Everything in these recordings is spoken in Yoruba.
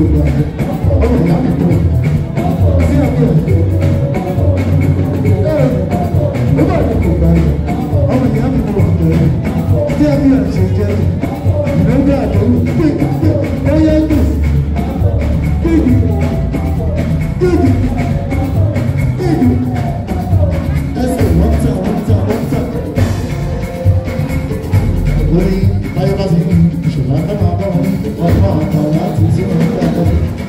orí ayébáṣe ìṣòro àtàwọn àbáwọn ọgbọ́n àtàwọn láti tí wọ́n ń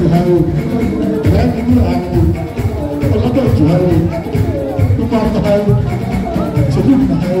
to ti ha oe ti ni ha o to ti ha o ẹ ti ní ha o ọlọ́dọ̀ ti ha o ó máa ta ha o ṣèlú to ha o.